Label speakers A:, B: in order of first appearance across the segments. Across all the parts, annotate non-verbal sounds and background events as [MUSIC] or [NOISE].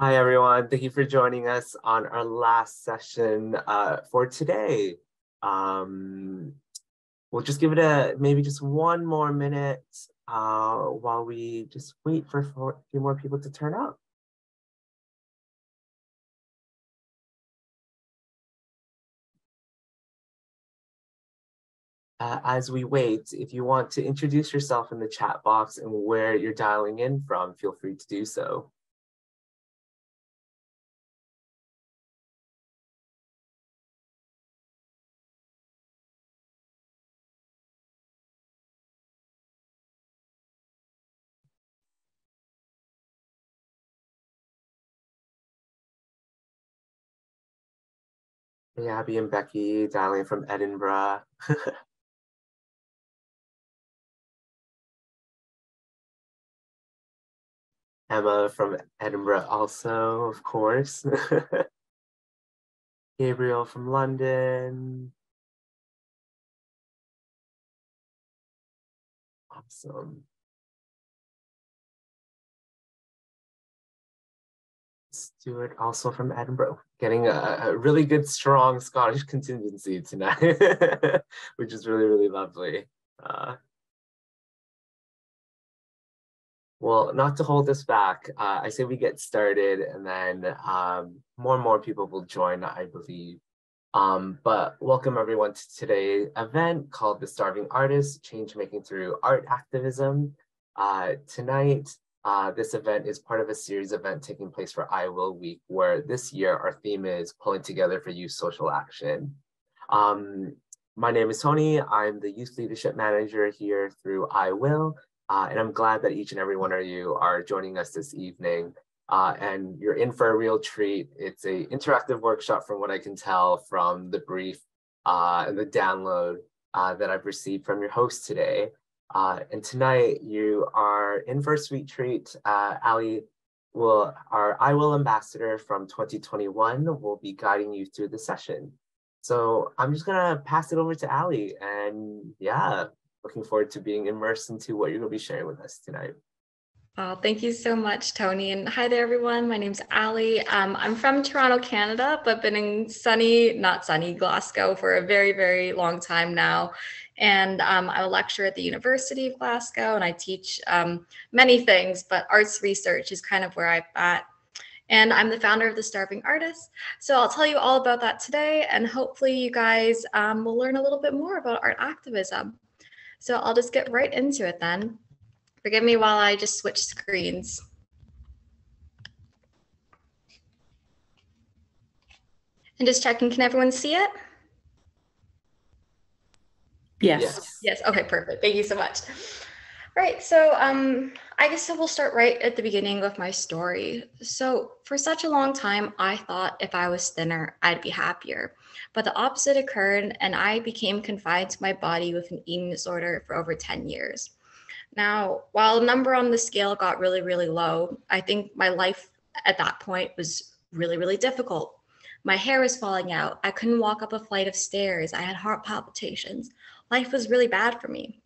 A: Hi, everyone. Thank you for joining us on our last session uh, for today. Um, we'll just give it a maybe just one more minute uh, while we just wait for, a few more people to turn up. Uh, as we wait, if you want to introduce yourself in the chat box and where you're dialing in from, feel free to do so. Hey, Abby and Becky dialing from Edinburgh. [LAUGHS] Emma from Edinburgh also, of course. [LAUGHS] Gabriel from London. Awesome. Stuart, also from Edinburgh, getting a, a really good, strong Scottish [LAUGHS] contingency tonight, [LAUGHS] which is really, really lovely. Uh, well, not to hold us back, uh, I say we get started and then um, more and more people will join, I believe. Um, but welcome everyone to today's event called The Starving Artist, Change Making Through Art Activism. Uh, tonight, uh, this event is part of a series event taking place for I Will Week, where this year our theme is pulling together for youth social action. Um, my name is Tony. I'm the youth leadership manager here through I Will, uh, and I'm glad that each and every one of you are joining us this evening. Uh, and you're in for a real treat. It's a interactive workshop from what I can tell from the brief uh, and the download uh, that I've received from your host today. Uh, and tonight you are in for a sweet treat. Uh, Ali will, our I Will ambassador from 2021 will be guiding you through the session. So I'm just gonna pass it over to Ali and yeah, looking forward to being immersed into what you're gonna be sharing with us tonight.
B: Oh, thank you so much, Tony. And hi there, everyone. My name's Ali. Um, I'm from Toronto, Canada, but been in sunny, not sunny, Glasgow for a very, very long time now. And um, I lecture at the University of Glasgow and I teach um, many things, but arts research is kind of where I'm at. And I'm the founder of The Starving Artist. So I'll tell you all about that today. And hopefully, you guys um, will learn a little bit more about art activism. So I'll just get right into it then. Forgive me while I just switch screens. And just checking, can everyone see it?
C: Yes. yes.
B: Yes. Okay, perfect. Thank you so much. Right. So um, I guess we'll start right at the beginning of my story. So for such a long time, I thought if I was thinner, I'd be happier. But the opposite occurred, and I became confined to my body with an eating disorder for over 10 years. Now, while the number on the scale got really, really low, I think my life at that point was really, really difficult. My hair was falling out. I couldn't walk up a flight of stairs. I had heart palpitations life was really bad for me.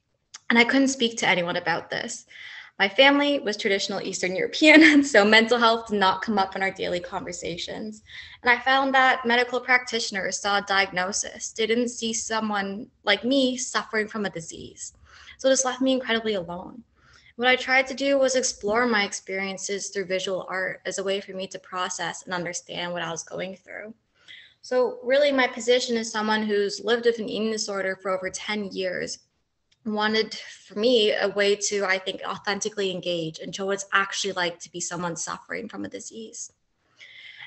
B: And I couldn't speak to anyone about this. My family was traditional Eastern European, and [LAUGHS] so mental health did not come up in our daily conversations. And I found that medical practitioners saw a diagnosis, they didn't see someone like me suffering from a disease. So this left me incredibly alone. What I tried to do was explore my experiences through visual art as a way for me to process and understand what I was going through. So, really, my position as someone who's lived with an eating disorder for over 10 years wanted for me a way to, I think, authentically engage and show what it's actually like to be someone suffering from a disease.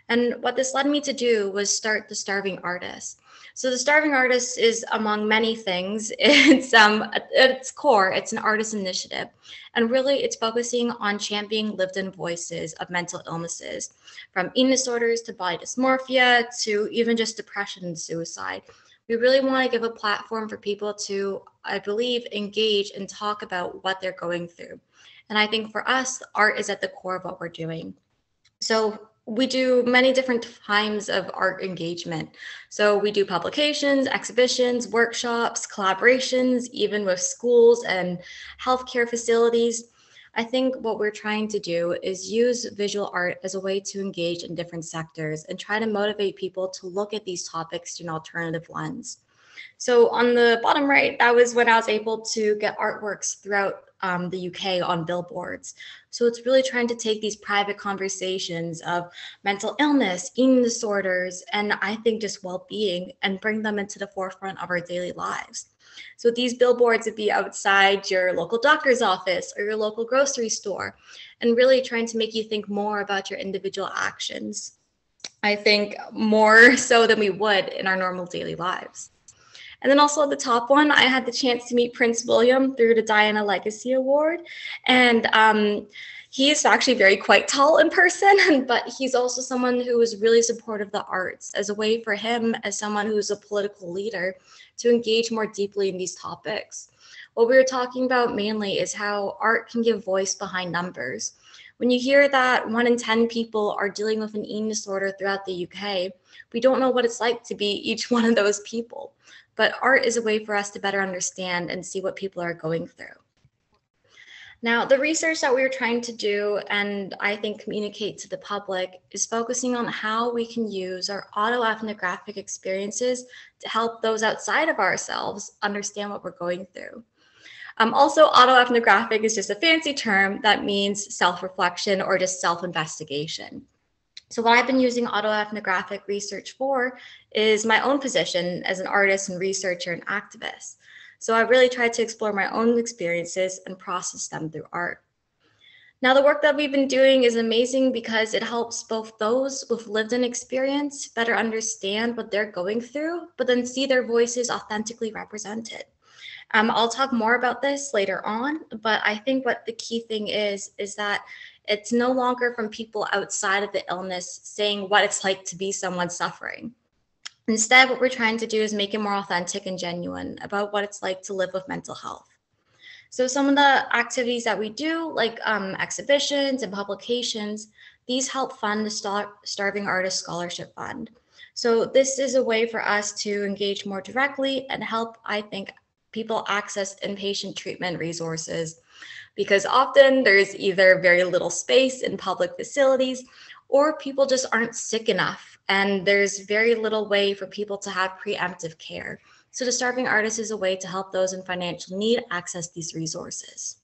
B: And what this led me to do was start the Starving Artist. So the Starving Artist is among many things. [LAUGHS] It's um at its core, it's an artist initiative. And really it's focusing on championing lived-in voices of mental illnesses, from eating disorders to body dysmorphia to even just depression and suicide. We really want to give a platform for people to, I believe, engage and talk about what they're going through. And I think for us, art is at the core of what we're doing. So we do many different kinds of art engagement. So we do publications, exhibitions, workshops, collaborations, even with schools and healthcare facilities. I think what we're trying to do is use visual art as a way to engage in different sectors and try to motivate people to look at these topics through an alternative lens. So on the bottom right, that was when I was able to get artworks throughout um, the UK on billboards. So it's really trying to take these private conversations of mental illness, eating disorders, and I think just well being and bring them into the forefront of our daily lives. So these billboards would be outside your local doctor's office or your local grocery store, and really trying to make you think more about your individual actions. I think more [LAUGHS] so than we would in our normal daily lives. And then also at the top one, I had the chance to meet Prince William through the Diana Legacy Award. And um, he is actually very quite tall in person, [LAUGHS] but he's also someone who is really supportive of the arts as a way for him, as someone who's a political leader, to engage more deeply in these topics. What we were talking about mainly is how art can give voice behind numbers. When you hear that one in 10 people are dealing with an eating disorder throughout the UK, we don't know what it's like to be each [LAUGHS] one of those people but art is a way for us to better understand and see what people are going through. Now, the research that we are trying to do and I think communicate to the public is focusing on how we can use our autoethnographic experiences to help those outside of ourselves understand what we're going through. Um, also, autoethnographic is just a fancy term that means self reflection or just self investigation. So, what I've been using autoethnographic research for is my own position as an artist and researcher and activist. So, I really tried to explore my own experiences and process them through art. Now, the work that we've been doing is amazing because it helps both those with lived in experience better understand what they're going through, but then see their voices authentically represented. Um, I'll talk more about this later on, but I think what the key thing is, is that it's no longer from people outside of the illness saying what it's like to be someone suffering. Instead, what we're trying to do is make it more authentic and genuine about what it's like to live with mental health. So, some of the activities that we do, like um, exhibitions and publications, these help fund the Star- Starving Artist Scholarship Fund. So, this is a way for us to engage more directly and help, I think, people access inpatient treatment resources because often there's either very little space in public facilities or people just aren't sick enough and there's very little way for people to have preemptive care. So the Starving Artist is a way to help those in financial need access these resources.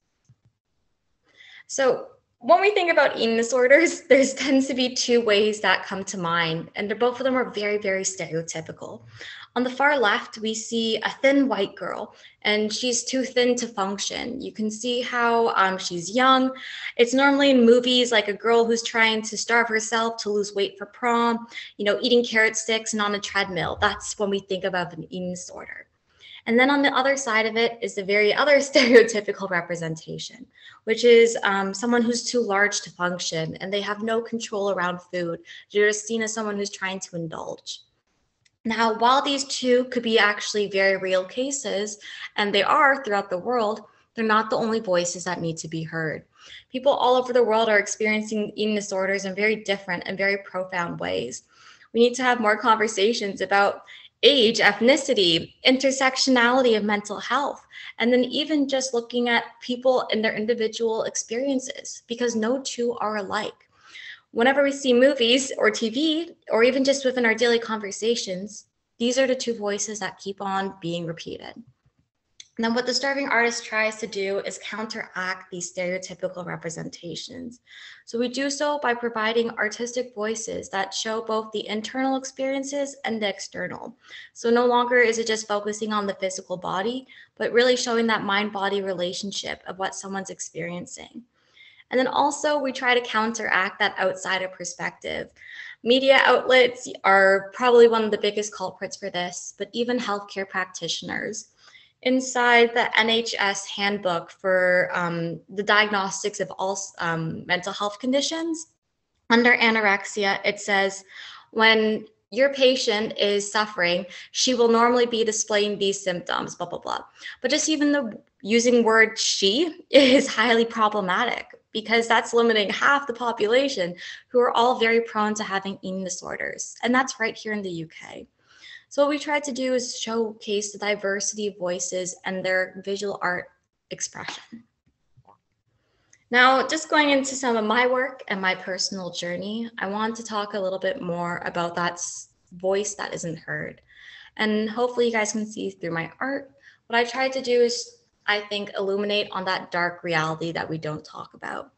B: So when we think about eating disorders, [LAUGHS] there tends to be two ways that come to mind, and both of them are very, very stereotypical. On the far left, we see a thin white girl, and she's too thin to function. You can see how um, she's young. It's normally in movies like a girl who's trying to starve herself to lose weight for prom, you know, eating carrot sticks and on a treadmill. That's when we think about an eating disorder. And then on the other side of it is the very [LAUGHS] other stereotypical representation, which is um, someone who's too large to function and they have no control around food. They're just seen as someone who's trying to indulge. Now, while these two could be actually very real cases, and they are throughout the world, they're not the only voices that need to be heard. People all over the world are experiencing eating disorders in very different and very profound ways. We need to have more conversations about age, ethnicity, intersectionality of mental health, and then even just looking at people and their individual experiences because no two are alike whenever we see movies or TV, or even just within our daily conversations, these are the two voices that keep on being repeated. And then what the starving artist tries to do is counteract these stereotypical representations. So we do so by providing artistic voices that show both the internal experiences and the external. So no longer is it just focusing on the physical body, but really showing that mind body relationship of what someone's experiencing. And then also, we try to counteract that outsider perspective. Media outlets are probably one of the biggest culprits for this, but even healthcare practitioners. Inside the NHS handbook for um, the diagnostics of all um, mental health conditions, under anorexia, it says when your patient is suffering, she will normally be displaying these symptoms, blah, blah, blah. But just even the using word she [LAUGHS] is highly problematic because that's limiting half the population who are all very prone to having eating disorders. And that's right here in the UK. So, what we tried to do is showcase the diversity of voices and their visual art expression. Now, just going into some of my work and my personal journey, I want to talk a little bit more about that voice that isn't heard. And hopefully, you guys can see through my art. What I tried to do is, I think, illuminate on that dark reality that we don't talk about.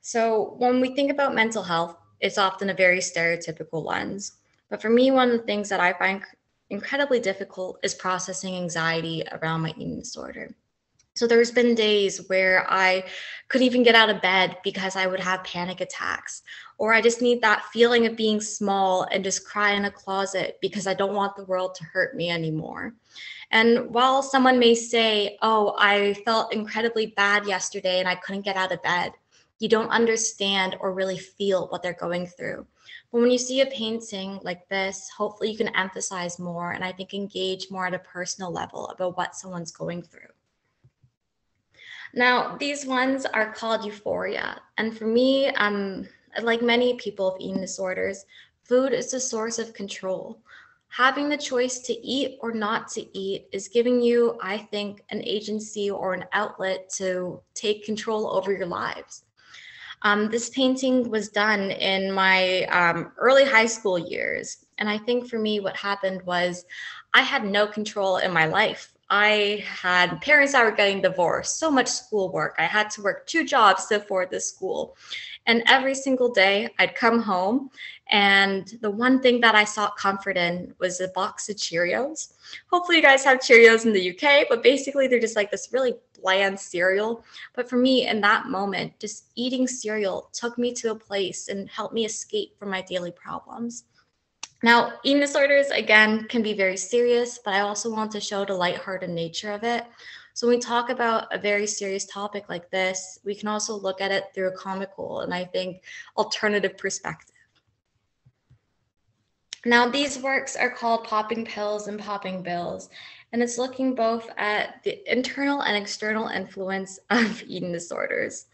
B: So, when we think about mental health, it's often a very stereotypical lens. But for me, one of the things that I find incredibly difficult is processing anxiety around my eating disorder. So there's been days where I couldn't even get out of bed because I would have panic attacks, or I just need that feeling of being small and just cry in a closet because I don't want the world to hurt me anymore. And while someone may say, Oh, I felt incredibly bad yesterday and I couldn't get out of bed, you don't understand or really feel what they're going through. But when you see a painting like this, hopefully you can emphasize more and I think engage more at a personal level about what someone's going through. Now, these ones are called euphoria. And for me, um, like many people with eating disorders, food is a source of control. Having the choice to eat or not to eat is giving you, I think, an agency or an outlet to take control over your lives. Um, this painting was done in my um, early high school years. And I think for me, what happened was I had no control in my life. I had parents that were getting divorced, so much schoolwork. I had to work two jobs to afford the school. And every single day I'd come home, and the one thing that I sought comfort in was a box of Cheerios. Hopefully, you guys have Cheerios in the UK, but basically, they're just like this really bland cereal. But for me, in that moment, just eating cereal took me to a place and helped me escape from my daily problems. Now, eating disorders, again, can be very serious, but I also want to show the lighthearted nature of it. So when we talk about a very serious topic like this, we can also look at it through a comical and I think alternative perspective. Now, these works are called Popping Pills and Popping Bills, and it's looking both at the internal and external influence of eating disorders.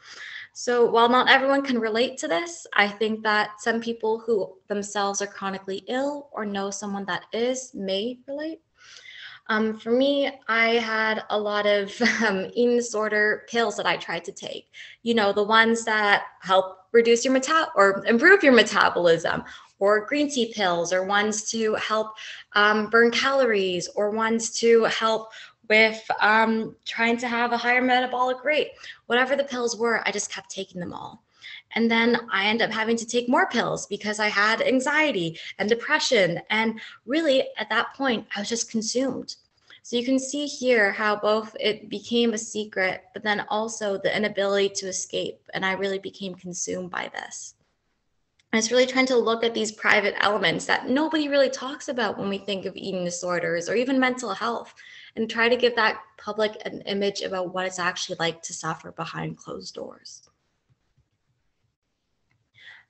B: So while not everyone can relate to this, I think that some people who themselves are chronically ill or know someone that is may relate. Um, for me, I had a lot of [LAUGHS] um, eating disorder pills that I tried to take. You know, the ones that help reduce your meta or improve your metabolism, or green tea pills, or ones to help um, burn calories, or ones to help with um, trying to have a higher metabolic rate. Whatever the pills were, I just kept taking them all. And then I ended up having to take more pills because I had anxiety and depression. And really, at that point, I was just consumed. So you can see here how both it became a secret, but then also the inability to escape. And I really became consumed by this. And it's really trying to look at these private elements that nobody really talks about when we think of eating disorders or even mental health and try to give that public an image about what it's actually like to suffer behind closed doors.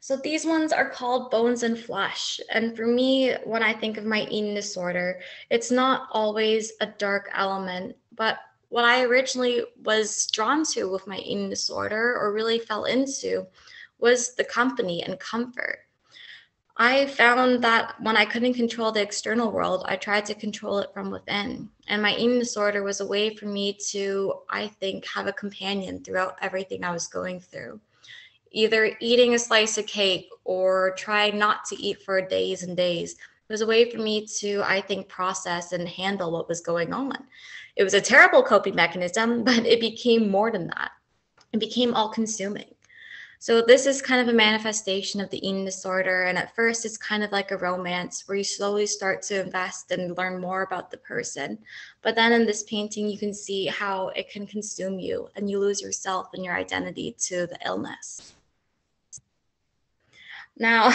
B: So these ones are called bones and flesh. And for me, when I think of my eating disorder, it's not always a dark element, but what I originally was drawn to with my eating disorder or really fell into was the company and comfort. I found that when I couldn't control the external world, I tried to control it from within. And my eating disorder was a way for me to, I think, have a companion throughout everything I was going through. Either eating a slice of cake or trying not to eat for days and days. It was a way for me to, I think, process and handle what was going on. It was a terrible coping mechanism, [LAUGHS] but it became more than that. It became all consuming. So this is kind of a manifestation of the eating disorder. And at first, it's kind of like a romance where you slowly start to invest and learn more about the person. But then in this painting, you can see how it can consume you and you lose yourself and your identity to the illness. Now,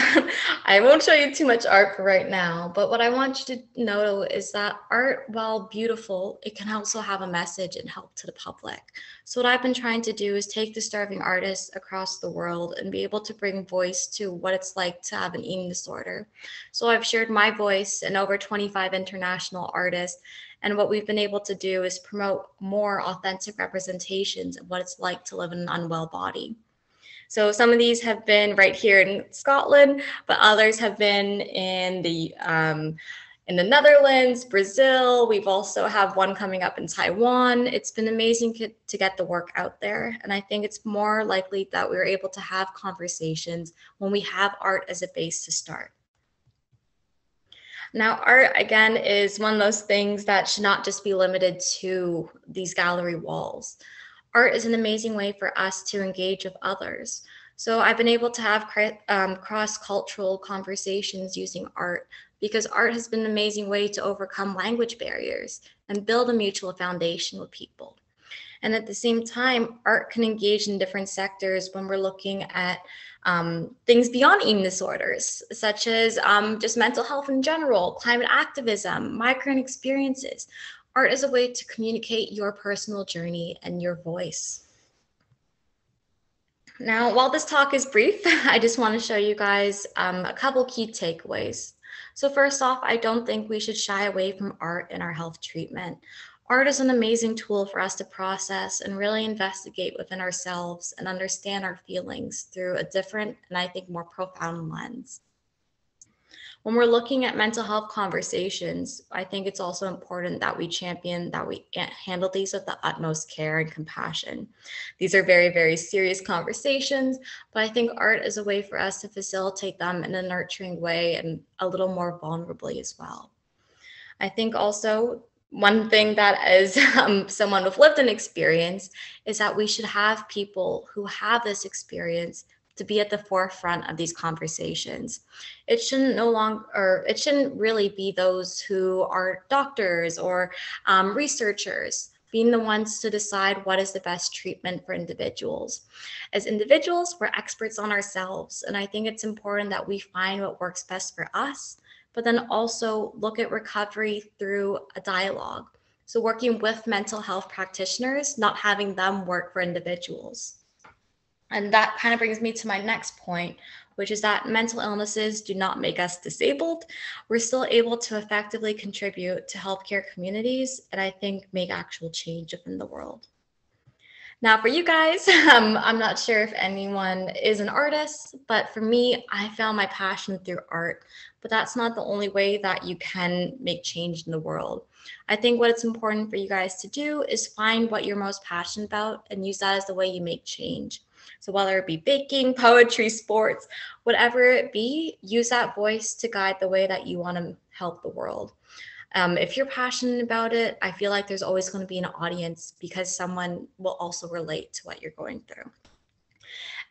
B: [LAUGHS] I won't show you too much art for right now, but what I want you to know is that art, while beautiful, it can also have a message and help to the public. So what I've been trying to do is take the starving artists across the world and be able to bring voice to what it's like to have an eating disorder. So I've shared my voice and over 25 international artists and what we've been able to do is promote more authentic representations of what it's like to live in an unwell body. So some of these have been right here in Scotland, but others have been in the um, in the Netherlands, Brazil. We've also have one coming up in Taiwan. It's been amazing to get the work out there. And I think it's more likely that we're able to have conversations when we have art as a base to start. Now, art, again, is one of those things that should not just be limited to these gallery walls. Art is an amazing way for us to engage with others. So I've been able to have um, cross-cultural conversations using art because art has been an amazing way to overcome language barriers and build a mutual foundation with people. And at the same time, art can engage in different sectors when we're looking at um, things beyond eating disorders, such as um, just mental health in general, climate activism, migrant experiences. Art is a way to communicate your personal journey and your voice. Now, while this talk is brief, [LAUGHS] I just want to show you guys um, a couple key takeaways. So first off, I don't think we should shy away from art in our health treatment. Art is an amazing tool for us to process and really investigate within ourselves and understand our feelings through a different and I think more profound lens. When we're looking at mental health conversations, I think it's also important that we champion that we handle these with the utmost care and compassion. These are very, very serious conversations, but I think art is a way for us to facilitate them in a nurturing way and a little more vulnerably as well. I think also one thing that as [LAUGHS] um, someone with lived an experience is that we should have people who have this experience to be at the forefront of these conversations. It shouldn't no longer, or it shouldn't really be those who are doctors or um, researchers being the ones to decide what is the best treatment for individuals. As individuals, we're experts on ourselves. And I think it's important that we find what works best for us, but then also look at recovery through a dialogue. So working with mental health practitioners, not having them work for individuals. And that kind of brings me to my next point, which is that mental illnesses do not make us disabled. We're still able to effectively contribute to healthcare communities and I think make actual change within the world. Now, for you guys, [LAUGHS] um, I'm not sure if anyone is an artist, but for me, I found my passion through art. But that's not the only way that you can make change in the world. I think what it's important for you guys to do is find what you're most passionate about and use that as the way you make change. So whether it be baking, poetry, sports, whatever it be, use that voice to guide the way that you want to help the world. Um, if you're passionate about it, I feel like there's always going to be an audience because someone will also relate to what you're going through.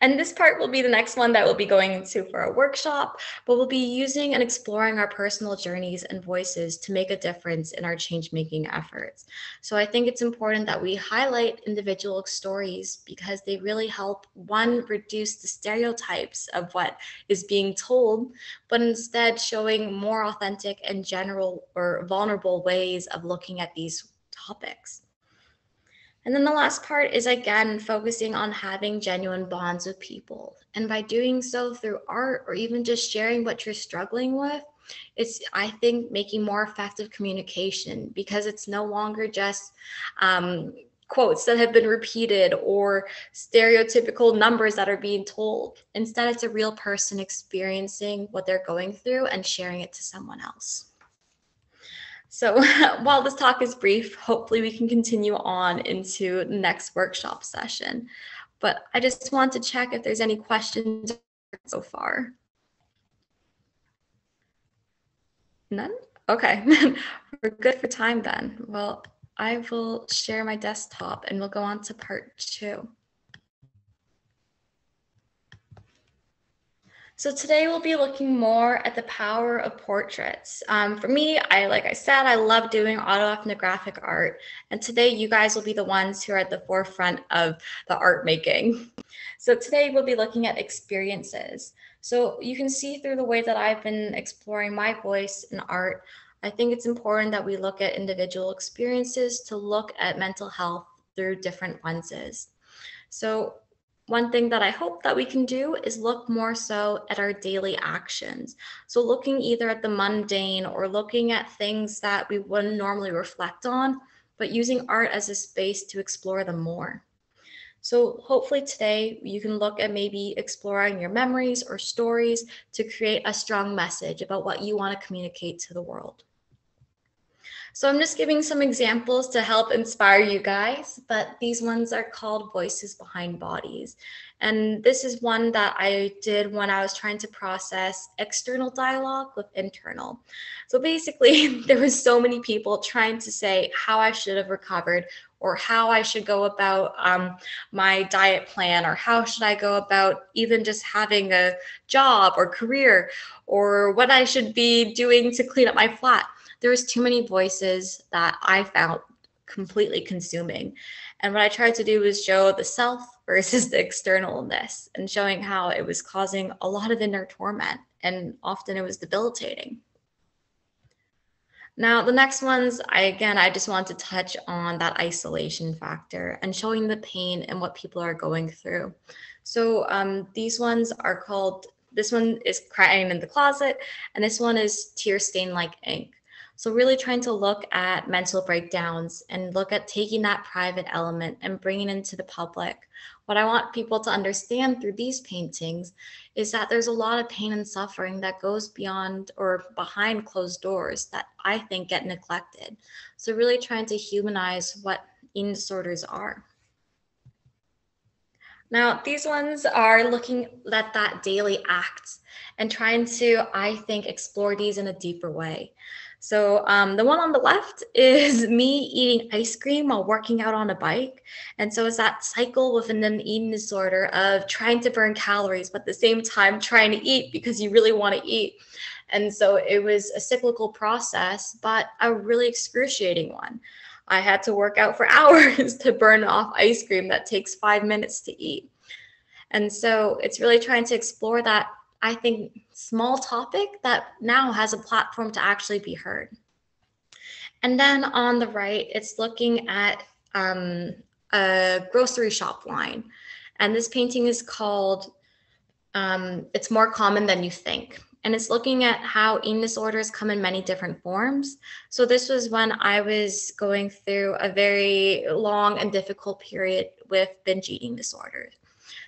B: And this part will be the next one that we'll be going into for a workshop, but we'll be using and exploring our personal journeys and voices to make a difference in our change making efforts. So I think it's important that we highlight individual stories because they really help one reduce the stereotypes of what is being told, but instead showing more authentic and general or vulnerable ways of looking at these topics. And then the last part is again focusing on having genuine bonds with people. And by doing so through art or even just sharing what you're struggling with, it's, I think, making more effective communication because it's no longer just um, quotes that have been repeated or stereotypical numbers that are being told. Instead, it's a real person experiencing what they're going through and sharing it to someone else. So [LAUGHS] while this talk is brief, hopefully we can continue on into the next workshop session. But I just want to check if there's any questions so far. None? Okay, [LAUGHS] we're good for time then. Well, I will share my desktop and we'll go on to part two. So today we'll be looking more at the power of portraits. Um, for me, I like I said, I love doing autoethnographic art, and today you guys will be the ones who are at the forefront of the art making. So today we'll be looking at experiences. So you can see through the way that I've been exploring my voice in art, I think it's important that we look at individual experiences to look at mental health through different lenses. So one thing that I hope that we can do is look more so at our daily actions. So looking either at the mundane or looking at things that we wouldn't normally reflect on, but using art as a space to explore them more. So hopefully today you can look at maybe exploring your memories or stories to create a strong message about what you want to communicate to the world. So I'm just giving some examples to help inspire you guys, but these ones are called voices behind bodies. And this is one that I did when I was trying to process external dialogue with internal. So basically, [LAUGHS] there was so many people trying to say how I should have recovered or how I should go about um, my diet plan or how should I go about even just having a job or career or what I should be doing to clean up my flat there was too many voices that I found completely consuming. And what I tried to do was show the self [LAUGHS] versus the externalness and showing how it was causing a lot of inner torment and often it was debilitating. Now, the next ones, I again, I just want to touch on that isolation factor and showing the pain and what people are going through. So, um, these ones are called, this one is crying in the closet, and this one is tear stain like ink. So, really trying to look at mental breakdowns and look at taking that private element and bringing it into the public. What I want people to understand through these paintings is that there's a lot of pain and suffering that goes beyond or behind closed doors that I think get neglected. So, really trying to humanize what eating disorders are. Now, these ones are looking at that daily act and trying to, I think, explore these in a deeper way. So um, the one on the left [LAUGHS] is me eating ice cream while working out on a bike. And so it's that cycle within an eating disorder of trying to burn calories, but at the same time trying to eat because you really want to eat. And so it was a cyclical process, but a really excruciating one. I had to work out for [LAUGHS] hours to burn off ice cream that takes five minutes to eat. And so it's really trying to explore that I think, small topic that now has a platform to actually be heard. And then on the right, it's looking at um, a grocery shop line. And this painting is called um, It's More Common Than You Think. And it's looking at how eating disorders come in many different forms. So, this was when I was going through a very long and difficult period with binge eating disorders.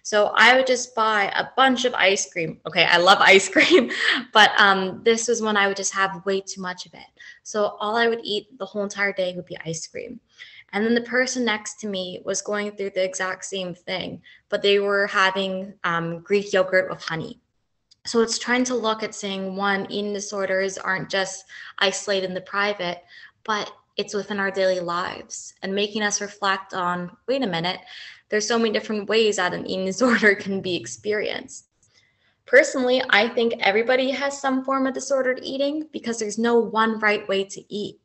B: So I would just buy a bunch of ice cream. Okay, I love [LAUGHS] ice cream, but um, this was when I would just have way too much of it. So all I would eat the whole entire day would be ice cream. And then the person next to me was going through the exact same thing, but they were having um, Greek yogurt with honey. So it's trying to look at saying one, eating disorders aren't just isolated in the private, but it's within our daily lives and making us reflect on wait a minute, there's so many different ways that an eating [LAUGHS] disorder can be experienced. Personally, I think everybody has some form of disordered eating because there's no one right way to eat.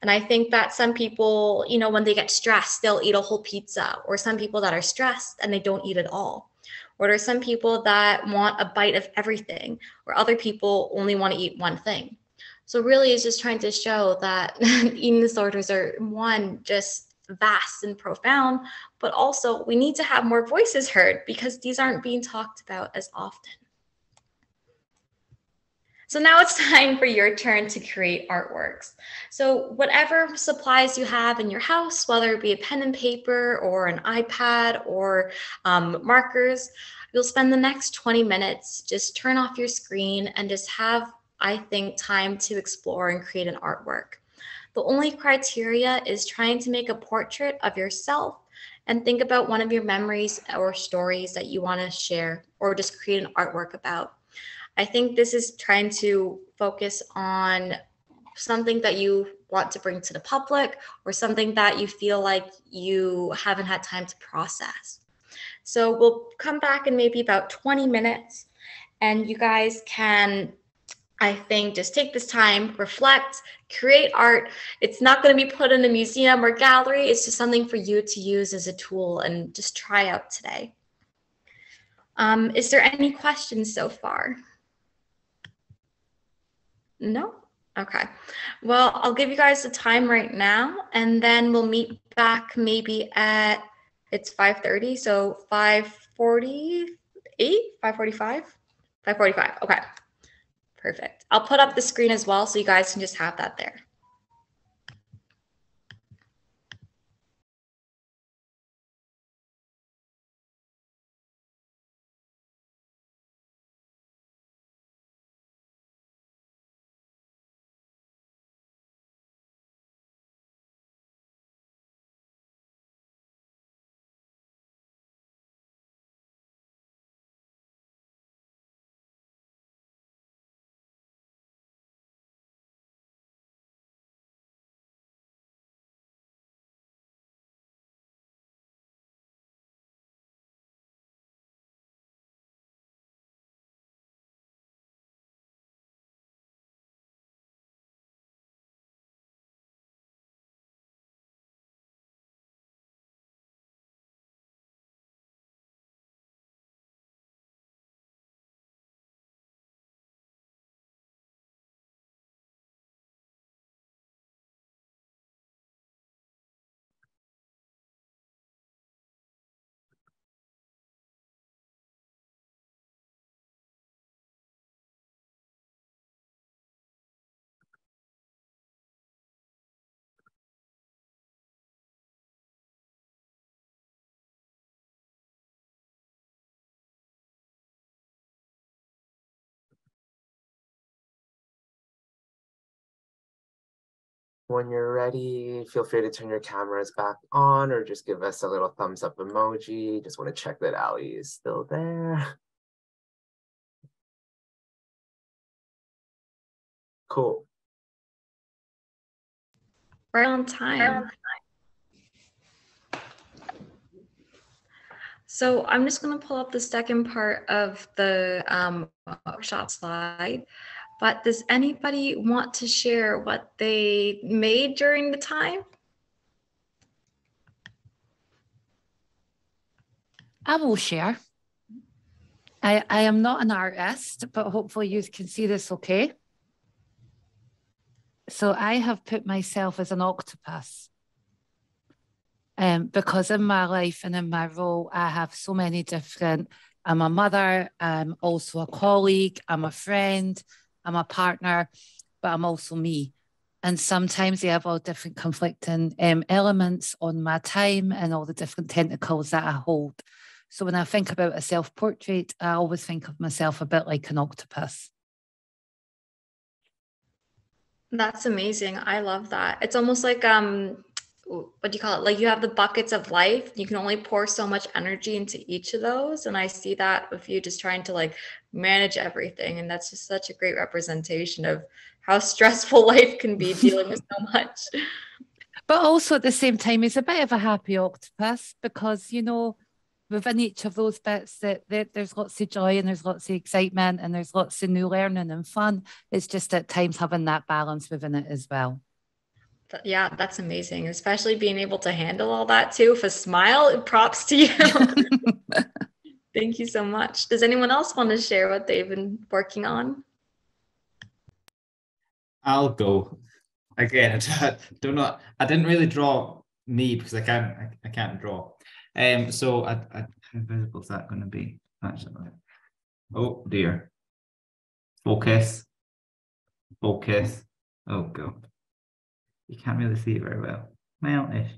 B: And I think that some people, you know, when they get stressed, they'll eat a whole pizza, or some people that are stressed and they don't eat at all. Or there's some people that want a bite of everything, or other people only want to eat one thing. So, really, it's just trying to show that [LAUGHS] eating disorders are one, just vast and profound, but also we need to have more voices heard because these aren't being talked about as often. So now it's [LAUGHS] time for your turn to create artworks. So whatever supplies you have in your house, whether it be a pen and paper or an iPad or um, markers, you'll spend the next 20 minutes, just turn off your screen and just have, I think, time to explore and create an artwork. The only criteria is trying to make a portrait of yourself and think about one of your memories or stories that you want to share or just create an artwork about. I think this is trying to focus on something that you want to bring to the public or something that you feel like you haven't had time to process. So we'll come back in maybe about 20 minutes and you guys can I think just take this time, reflect, create art. It's not going to be put in a museum or gallery. It's just something for you to use as a tool and just try out today. Um, is there any questions so far? No? Okay. Well, I'll give you guys the time right now, and then we'll meet back maybe at, it's 5.30, so 5.48, 5.45? 5.45, okay. Perfect. I'll put up the screen as well so you guys can just have that there.
A: When you're ready, feel free to turn your cameras back on or just give us a little thumbs up emoji. Just want to check that Ali is still there. Cool.
B: We're on time. So I'm just going to pull up the second part of the um, workshop slide. But does anybody want to share what they made during the time?
C: I will share. I, I am not an artist, but hopefully you can see this okay. So I have put myself as an octopus. Um, because in my life and in my role, I have so many different. I'm a mother, I'm also a colleague, I'm a friend, I'm a partner, but I'm also me. And sometimes they have all different conflicting um, elements on my time and all the different tentacles that I hold. So when I think about a self portrait, I always think of myself a bit like an octopus.
B: That's amazing. I love that. It's almost like um what do you call it? Like you have the buckets of life. You can only pour so much energy into each of those. And I see that with you just trying to like manage everything. And that's just such a great representation of how [LAUGHS] stressful life can be dealing with so much. [LAUGHS]
C: But also at the same time, he's a bit of a happy octopus because, you know, within each of those bits that, that there's lots of joy and there's lots of excitement and there's lots of new learning and fun. It's just at times having that balance within it as well
B: yeah, that's amazing. Especially being able to handle all that too. With a smile, props to you. [LAUGHS] Thank you so much. Does anyone else want to share what they've been working on?
D: I'll go. Again, [LAUGHS] I don't know. I didn't really draw me because I can't. I, I can't draw. Um. So, I, I, how visible is that going to be? Actually, oh dear. Focus. Focus. Oh god you can't really see it very well. Well, ish.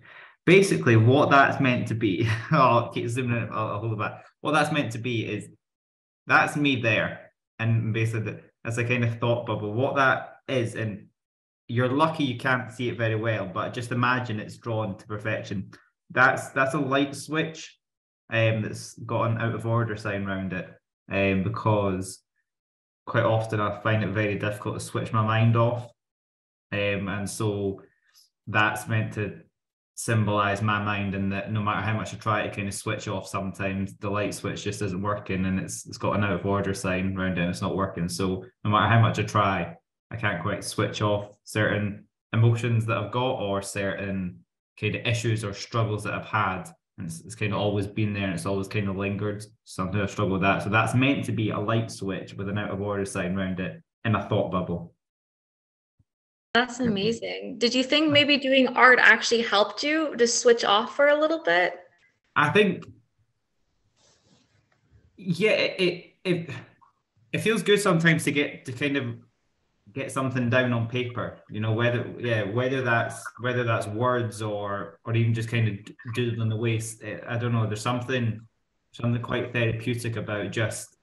D: Basically, what that's meant to be, [LAUGHS] I'll keep zooming in, I'll, hold. What that's meant to be is that's me there. And basically, that's a kind of thought bubble. What that is, and you're lucky you can't see it very well, but just imagine it's drawn to perfection. That's that's a light switch um, that's got an out of order sign around it. Um, because quite often I find it very difficult to switch my mind off. Um, and so that's meant to symbolize my mind and that no matter how much I try to kind of switch off sometimes the light switch just isn't working and it's it's got an out of order sign around it and it's not working. So no matter how much I try, I can't quite switch off certain emotions that I've got or certain kind of issues or struggles that I've had. And it's, it's kind of always been there and it's always kind of lingered. Something I struggle with that. So that's meant to be a light switch with an out of order sign around it in a thought bubble.
B: That's amazing. Did you think maybe doing art actually helped you to switch off for a little bit?
D: I think, yeah, it it it feels good sometimes to get to kind of get something down on paper. You know, whether yeah, whether that's whether that's words or or even just kind of doodling the waste. Eh, I don't know. There's something something quite therapeutic about just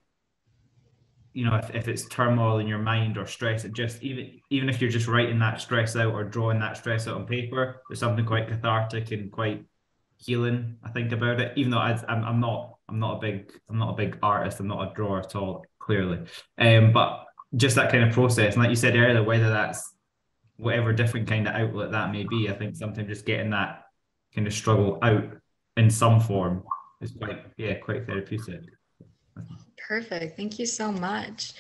D: you know, if, if it's turmoil in your mind or stress, it just even even if you're just writing that stress out or drawing that stress out on paper, there's something quite cathartic and quite healing. I think about it, even though I, I'm I'm not I'm not a big I'm not a big artist. I'm not a drawer at all, clearly. Um, but just that kind of process, and like you said earlier, whether that's whatever different kind of outlet that may be, I think sometimes just getting that kind of struggle out in some form is quite yeah quite therapeutic.
B: Perfect. Thank you so much.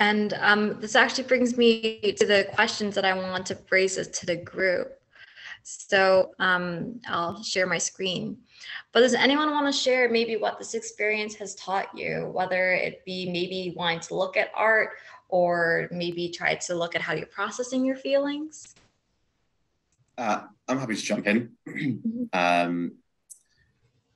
B: And um, this actually brings me to the questions that I want to phrase to the group. So um, I'll share my screen. But does anyone want to share maybe what this experience has taught you, whether it be maybe wanting to look at art or maybe try to look at how you're processing your feelings?
E: Uh, I'm happy to jump in. Mm-hmm. [CLEARS THROAT] um,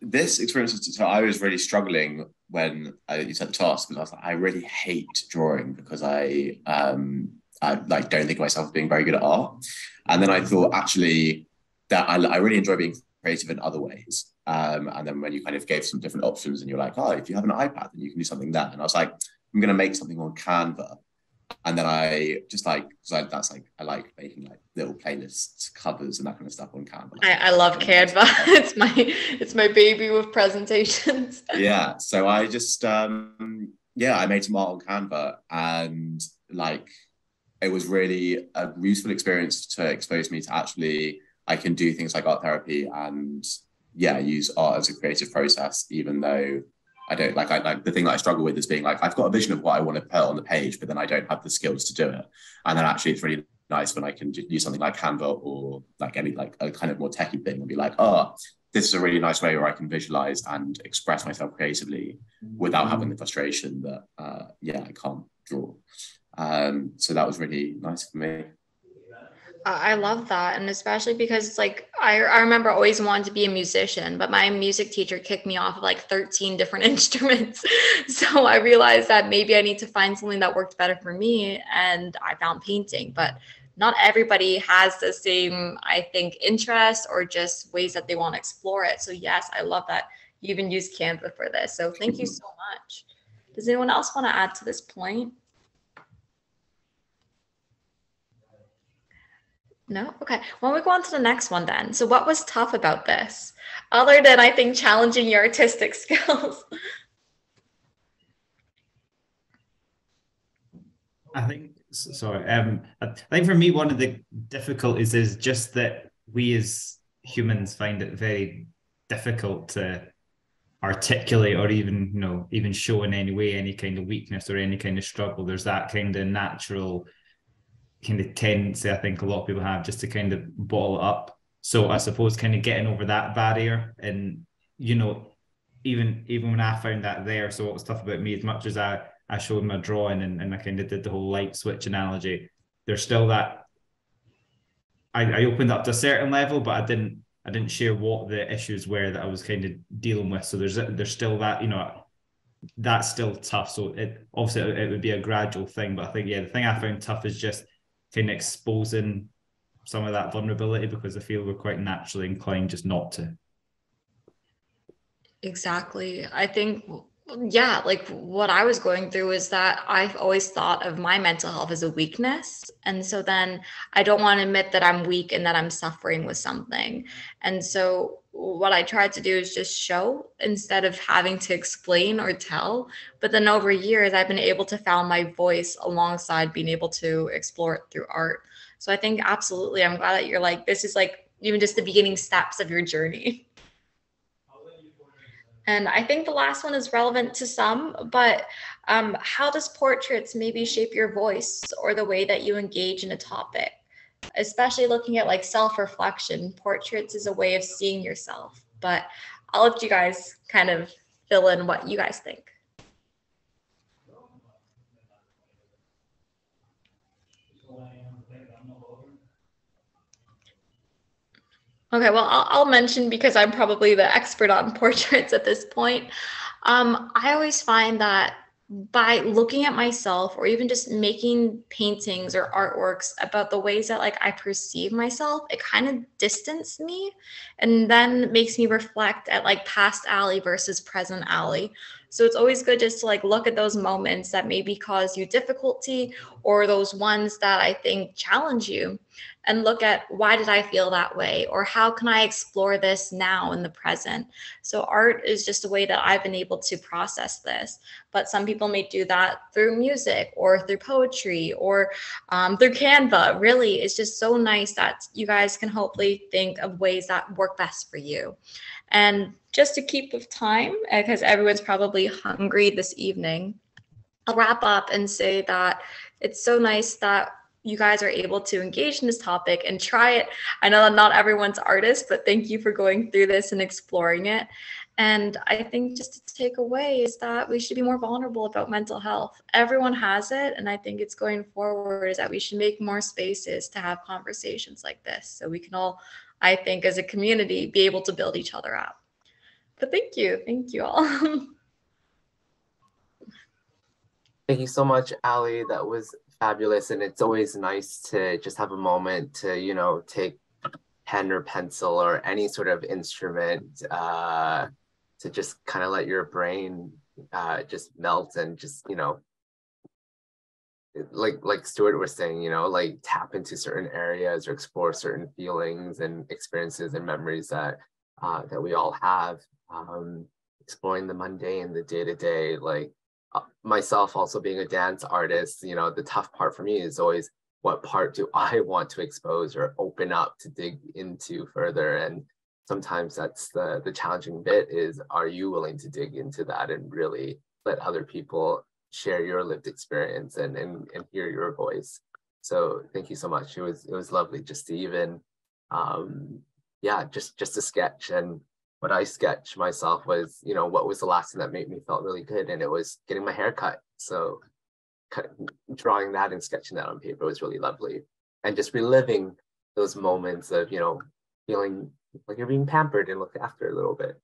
E: this experience, so I was really struggling when I, you said the task because I was like, I really hate drawing because I um I like don't think of myself as being very good at art. And then I thought actually that I, I really enjoy being creative in other ways. Um, and then when you kind of gave some different options and you're like, oh, if you have an iPad, then you can do something there. And I was like, I'm going to make something on Canva. And then I just like because that's like I like making like little playlists, covers, and that kind of stuff on Canva.
B: I, I love Canva. [LAUGHS] it's my it's my baby with presentations. [LAUGHS]
E: yeah, so I just um yeah I made some art on Canva, and like it was really a useful experience to expose me to actually I can do things like art therapy and yeah use art as a creative process, even though I don't like I like the thing that I struggle with is being like I've got a vision of what I want to put on the page, but then I don't have the skills to do it. And then actually it's really nice when I can use something like Canva or like any like a kind of more techie thing and be like, oh, this is a really nice way where I can visualize and express myself creatively without having the frustration that uh, yeah, I can't draw. Um, so that was really nice for me.
B: I love that. And especially because it's like, I, I remember always wanting to be a musician, but my music teacher kicked me off of like 13 different [LAUGHS] instruments. so I realized that maybe I need to find something that worked better for me. And I found painting, but not everybody has the same, I think, interest or just ways that they want to explore it. So, yes, I love that you even used Canva for this. So, thank you [LAUGHS] so much. Does anyone else want to add to this point? No? Okay. Well, we go on to the next one then. So, what was tough about this, other than I think challenging your artistic [LAUGHS] skills?
D: I think sorry. Um, I think for me, one of the difficulties is just that we as humans find it very difficult to articulate or even you know even show in any way any kind of weakness or any kind of struggle. There's that kind of natural kind of tendency I think a lot of people have just to kind of bottle it up. So I suppose kind of getting over that barrier and you know even even when I found that there, so what was tough about me as much as I I showed my drawing and, and I kind of did the whole light switch analogy, there's still that I, I opened up to a certain level, but I didn't I didn't share what the issues were that I was kind of dealing with. So there's there's still that, you know, that's still tough. So it obviously it would be a gradual thing, but I think yeah, the thing I found tough is just kind of exposing some of that vulnerability because I feel we're quite naturally inclined just not to.
B: Exactly. I think yeah, like what I was going through is that I've always thought of my mental health as a weakness. And so then I don't want to admit that I'm weak and that I'm suffering with something. And so what I tried to do is just show instead of having to explain or tell. But then over years, I've been able to found my voice alongside being able to explore it through art. So I think absolutely, I'm glad that you're like, this is like even just the beginning steps of your journey. [LAUGHS] And I think the last one is relevant to some, but um, how does portraits maybe shape your voice or the way that you engage in a topic? especially looking at like self reflection. Portraits is a way of seeing yourself, but I'll let you guys kind of fill in what you guys think. Okay, well, I'll, I'll, mention because I'm probably the expert on [LAUGHS] portraits at this point. Um, I always find that by looking at myself or even just making paintings or artworks about the ways that like I perceive myself, it kind of distanced me and then makes me reflect at like past Ali versus present Ali. So it's always good just to like look at those moments that maybe cause you difficulty or those ones that I think challenge you and look at why did I feel that way or how can I explore this now in the present. So art is just a way that I've been able to process this. But some people may do that through music or through poetry or um, through Canva. Really, it's just so nice that you guys can hopefully think of ways that work best for you. And just to keep with time, because everyone's probably hungry this evening, I'll wrap up and say that it's so nice that you guys are able to engage in this topic and try it. I know that not everyone's artist, but thank you for going through this and exploring it. And I think just to take away is that we should be more vulnerable about mental health. Everyone has it. And I think it's going forward is that we should make more spaces to have conversations like this so we can all, I think, as a community, be able to build each other up. But thank you. Thank you all. [LAUGHS]
A: Thank you so much, Ali. That was fabulous and it's always nice to just have a moment to you know take pen or pencil or any sort of instrument uh, to just kind of let your brain uh, just melt and just you know like like Stuart was saying, you know, like tap into certain areas or explore certain feelings and experiences and memories that uh, that we all have. Um, exploring the mundane, the day to day. Like uh, myself, also being a dance artist, you know, the tough part for me is always what part do [LAUGHS] I want to expose or open up to dig into further and sometimes that's the the challenging bit is are you willing to dig into that and really let other people share your lived experience and and, and hear your voice. So thank you so much. It was it was lovely just to even um yeah just just a sketch. And what i sketched myself was you know what was the last thing that made me felt really good? And it was getting my hair cut. So drawing that and sketching that on paper was really lovely. And just reliving those moments of you know feeling like you're being pampered and looked after a little bit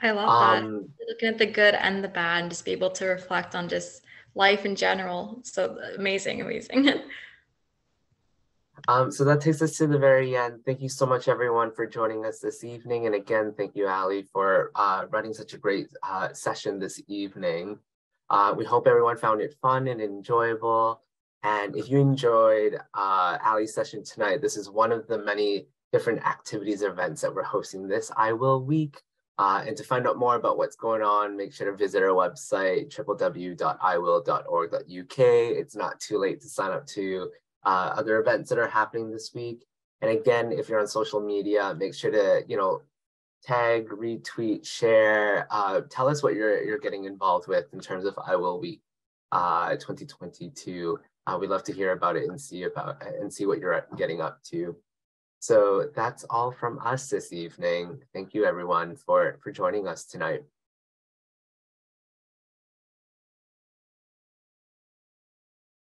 B: I love um, that. Looking at the good and the bad, and just be able to reflect on just life in general. So amazing, amazing. [LAUGHS]
A: um, so that takes us to the very end. Thank you so much, everyone, for joining us this evening. And again, thank you, Ali, for uh, running such a great uh, session this evening. Uh, we hope everyone found it fun and enjoyable. And if you enjoyed uh, Ali's session tonight, this is one of the many different activities or events that we're hosting this I Will Week. Uh, and to find out more about what's going on, make sure to visit our website, www.iwill.org.uk. It's not too late to sign up to uh, other events that are happening this week. And again, if you're on social media, make sure to, you know, tag, retweet, share, uh, tell us what you're, you're getting involved with in terms of I Will Week uh, 2022. Uh, we'd love to hear about it and see about and see what you're getting up to. So that's all from us this evening. Thank you everyone for, for joining us tonight.